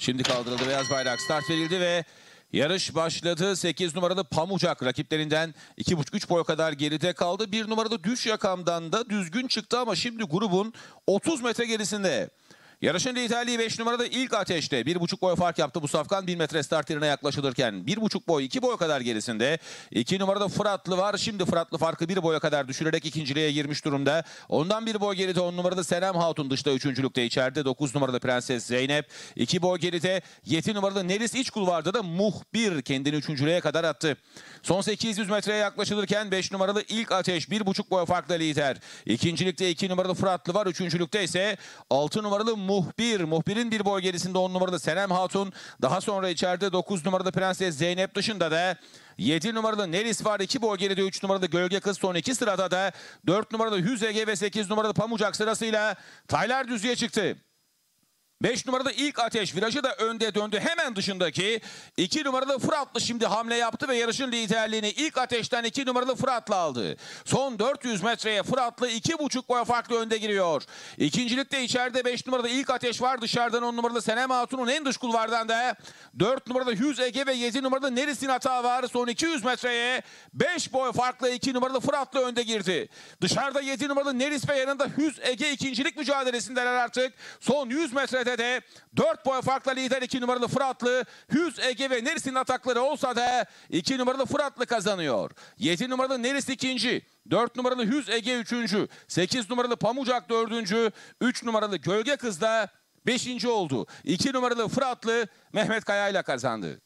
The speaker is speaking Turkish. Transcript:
Şimdi kaldırıldı beyaz bayrak start verildi ve yarış başladı. 8 numaralı Pamucak rakiplerinden 2,5-3 boy kadar geride kaldı. 1 numaralı Düş Yakam'dan da düzgün çıktı ama şimdi grubun 30 metre gerisinde. Yarışın liderliği 5 numarada ilk ateşte. 1,5 boy fark yaptı bu safkan 1 metre start yerine yaklaşılırken. 1,5 boy 2 boy kadar gerisinde. 2 numarada Fıratlı var. Şimdi Fıratlı farkı 1 boya kadar düşürerek ikinciliğe girmiş durumda. Ondan 1 boy geride 10 numarada Senem Hatun dışta üçüncülükte içeride. 9 numarada Prenses Zeynep. 2 boy geride 7 numarada Neris iç kulvarda da Muhbir kendini üçüncülüğe kadar attı. Son 800 metreye yaklaşılırken 5 numaralı ilk ateş 1,5 boy farkla lider. İkincilikte 2 numaralı Fıratlı var. Üçüncülükte ise 6 numaralı Muhbir. Muhbir'in bir boy gerisinde 10 numarada Senem Hatun. Daha sonra içeride 9 numarada Prenses Zeynep dışında da 7 numaralı Neris var. 2 boy geride 3 numaralı Gölge Kız son 2 sırada da 4 numaralı Hüz Ege ve 8 numaralı Pamucak sırasıyla Taylar Düzlüğe çıktı. 5 numarada ilk ateş virajı da önde döndü. Hemen dışındaki 2 numaralı Fıratlı şimdi hamle yaptı ve yarışın liderliğini ilk ateşten 2 numaralı Fıratlı aldı. Son 400 metreye Fıratlı 2,5 boy farklı önde giriyor. İkincilikte içeride 5 numarada ilk ateş var. Dışarıdan 10 numaralı Senem Hatun'un en dış kulvardan da 4 numarada Hüz Ege ve 7 numarada Neris'in hata var. Son 200 metreye 5 boy farklı 2 numaralı Fıratlı önde girdi. Dışarıda 7 numaralı Neris ve yanında Hüz Ege ikincilik mücadelesindeler artık. Son 100 metrede de 4 boy farkla lider 2 numaralı Fıratlı. Hüz Ege ve Neris'in atakları olsa da 2 numaralı Fıratlı kazanıyor. 7 numaralı Neris ikinci. 4 numaralı Hüz Ege üçüncü. 8 numaralı Pamucak dördüncü. 3 numaralı Gölge Kız da beşinci oldu. 2 numaralı Fıratlı Mehmet Kaya ile kazandı.